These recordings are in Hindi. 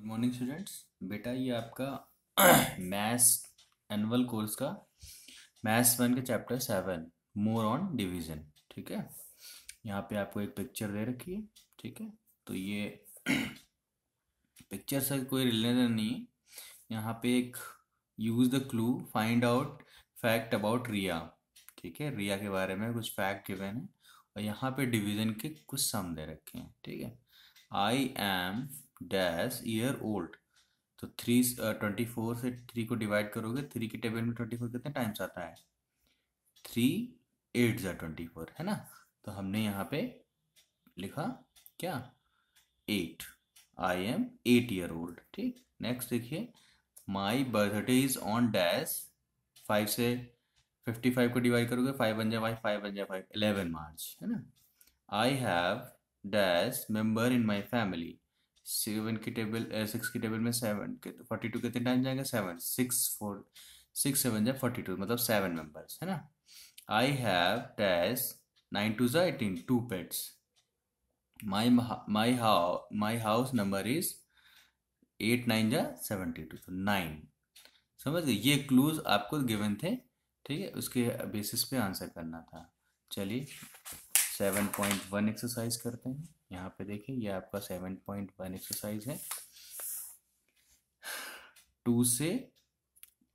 गुड मॉर्निंग स्टूडेंट्स बेटा, ये आपका मैथ्स एनुअल कोर्स का मैथ्स वन के chapter seven more on division ठीक है? यहाँ पे आपको एक पिक्चर दे रखी है, ठीक है? तो ये पिक्चर से कोई रिलेशन नहीं है। यहाँ पे एक use the clue find out fact about Riya, ठीक है? रिया के बारे में कुछ फैक्ट गिवन है। और यहाँ पे डिवीज़न के कुछ सम दे रखे हैं, ठीक है? I am dash year old तो थ्री ट्वेंटी फोर से थ्री को डिवाइड करोगे थ्री के टेबल में ट्वेंटी फोर कितने टाइम्स आता है? थ्री एट ज़ा ट्वेंटी फोर है ना? तो हमने यहाँ पे लिखा क्या? Eight I am eight year old ठीक? नेक्स्ट देखिए my birthday is on dash five से फिफ्टी फाइव को डिवाइड करोगे फाइव बन जाए फाइव फाइव बन जाए फाइव इलेवन मार्च, है ना? I have dash member in my family seven की टेबल सिक्स की टेबल में सेवन के फोर्टी टू कितने टाइम जाएँगे? Seven. Six four, six seven जा फोर्टी टू मतलब सेवन मेंबर्स है ना? I have dash nine two जा eighteen two pets my my how my house number is eight nine जा सेवेंटी टू तो नाइन समझ गए? ये क्लूज आपको गिवन थे, ठीक है? उसके बेसिस पे आंसर करना था। चलिए सेवन पॉइंट वन एक्सरसाइज करते हैं। यहाँ पे देखिए, ये आपका सेवन पॉइंट वन एक्सरसाइज है। टू से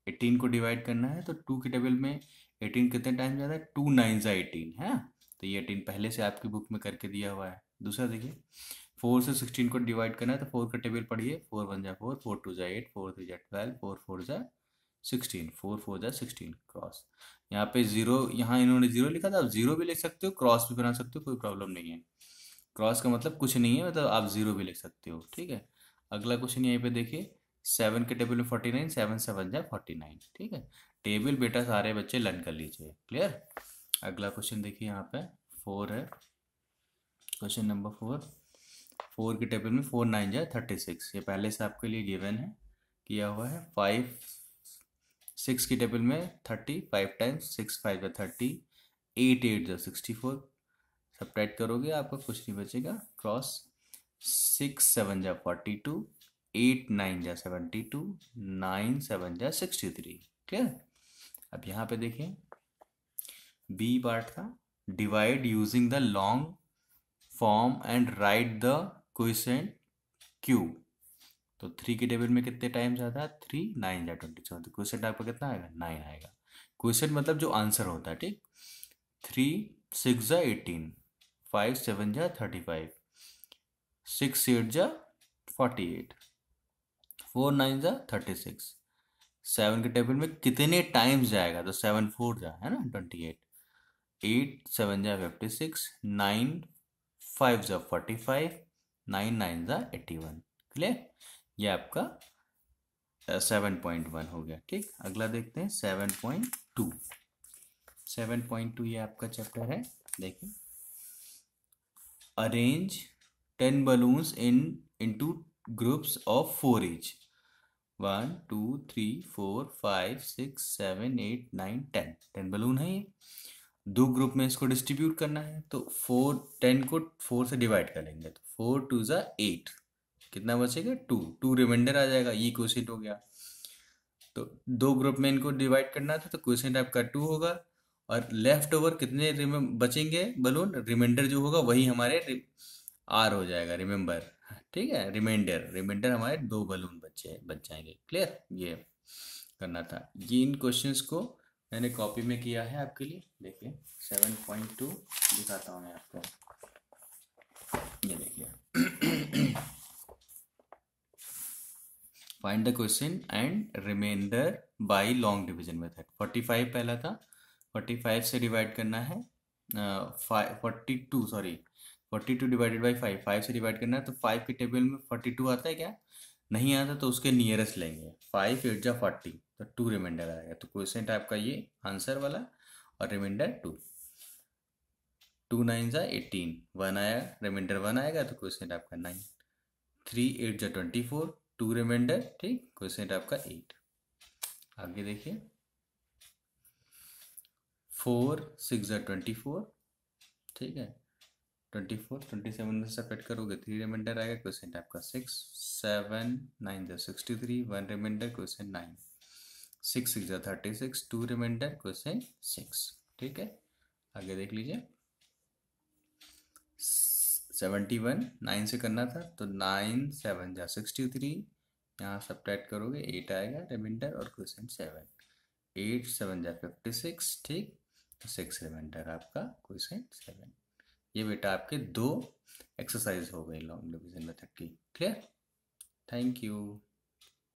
एटीन को डिवाइड करना है तो टू की टेबल में एटीन कितने टाइम जाता है? टू नाइन ज़ा एटीन है तो ये एटीन पहले से आपकी बुक में करके दिया हुआ है। दूसरा देखिए फोर से सिक्सटीन को डिवाइड करना है तो फोर का टेबल पढ़िए। फोर वन जा फोर फोर टू जा एट फोर थ्री जा ट्वेल्व फोर फोर जा सिक्सटीन फोर फोर जा सिक्सटीन क्रॉस यहाँ पे ज़ीरो यहाँ इन्होंने ज़ीरो लिखा था, आप ज़ीरो भी लिख सकते हो क्रॉस भी बना सकते हो, कोई प्रॉब्लम नहीं है। क्रॉस का मतलब कुछ नहीं है मतलब आप ज़ीरो भी लिख सकते हो, ठीक है? अगला क्वेश्चन यहीं पे देखिए सेवन के टेबल में फोर्टी नाइन सेवन सेवन जा फोर्टी नाइन ठीक है? टेबल बेटा सारे बच्चे लर्न कर लीजिए क्लियर अगला क्वेश्चन देखिए यहाँ पे फोर है। क्वेश्चन नंबर फोर फोर के टेबल में फोर नाइन जाए थर्टी सिक्स ये पहले से आपके लिए गिवन है, किया हुआ है फाइव सिक्स की टेबल में thirty five times six five जा थर्टी एट एट जा सिक्सटी फोर सब्ट्रैक्ट करोगे, आपका कुछ नहीं बचेगा। क्रॉस सिक्स, सेवन जा फोर्टी टू, एट, नाइन जा सेवेंटी टू, नाइन, सेवन जा सिक्सटी थ्री। क्लियर? अब यहाँ पे देखें बी पार्ट था, divide using the long form and write the question Q. तो थ्री के टेबल में कितने टाइम्स आता है? थ्री, नाइन जा ट्वेंटी सेवन तो क्वेश्चन आपका कितना आएगा? नाइन आएगा। क्वेश्चन मतलब जो आंसर होता है, ठीक? थ्री, सिक्स जा एटीन। फाइव सेवन जा थर्टी फाइव सिक्स एट जा फोर्टी एट फोर नाइन जा थर्टी सिक्स सेवन के टेबल में कितने टाइम्स जाएगा? तो सेवन फोर जा, है ना? ट्वेंटी एट एट सेवन जा फिफ्टी सिक्स नाइन फाइव जा फोर्टी फाइव नाइन नाइन जा एट्टी वन क्लियर ये आपका सेवन पॉइंट वन हो गया, ठीक? अगला देखते हैं seven point two seven point two ये आपका चैप्टर है, देखिए। Arrange ten balloons in into groups of four each one two three four five six seven eight nine ten ten balloon है ये। दो ग्रुप में इसको डिस्ट्रीब्यूट करना है तो फोर टेन को फोर से डिवाइड करेंगे तो फोर टू ज़ा एट कितना बचेगा? टू टू रिमाइंडर आ जाएगा। ये क्वेश्चन हो गया। तो दो ग्रुप में इनको डिवाइड करना था तो क्वेश्चन टाइप का टू होगा। और लेफ़्ट ओवर कितने बचेंगे? बलून रिमाइंडर जो होगा, वही हमारे आर हो जाएगा रिमेंबर ठीक है? रिमाइंडर रिमाइंडर हमारे दो बलून बचे, बच जाएँगे. क्लियर ये करना था. ये इन क्वेश्चंस को मैंने कॉपी में किया है आपके लिए. देखिए सेवन पॉइंट टू दिखाता हूँ मैं आपको. ये देखिए. Find the question and reminder by long division method forty five पहला था. फोर्टी फाइव से डिवाइड करना है forty two sorry forty two divided by five five से डिवाइड करना है तो फाइव की टेबल में फोर्टी टू आता है क्या? नहीं आता तो उसके नियरेस्ट लेंगे फाइव एट जा फोर्टी तो टू रिमाइंडर आएगा तो क्वेश्चन टाइप का ये आंसर वाला और रिमाइंडर टू टू नाइन जा एटीन वन आया रिमाइंडर वन आएगा तो क्वेश्चन टाइप का नाइन थ्री एट जा ट्वेंटी फोर टू रिमाइंडर ठीक क्वेश्चन टाइप का एट आगे देखिए। फोर सिक्स ज़ा ट्वेंटी फोर ठीक है? ट्वेंटी फोर ट्वेंटी सेवन से सेपरेट करोगे थ्री रिमाइंडर आएगा क्वेश्चन आपका सिक्स सेवन नाइन जो sixty three one reminder question nine six six जो thirty six two reminder question six ठीक है? आगे देख लीजिए। सेवेंटी वन नाइन से करना था तो नाइन सेवन जा सिक्सटी थ्री यहाँ सब्ट्रैक्ट करोगे एट आएगा रिमाइंडर और क्वेश्चन सेवन एट सेवन जा फिफ्टी सिक्स ठीक? तो सिक्स रिमाइंडर आपका क्वेश्चन सेवन ये बेटा आपके दो एक्सरसाइज हो गए लॉन्ग डिविजन मेथड की। Clear thank you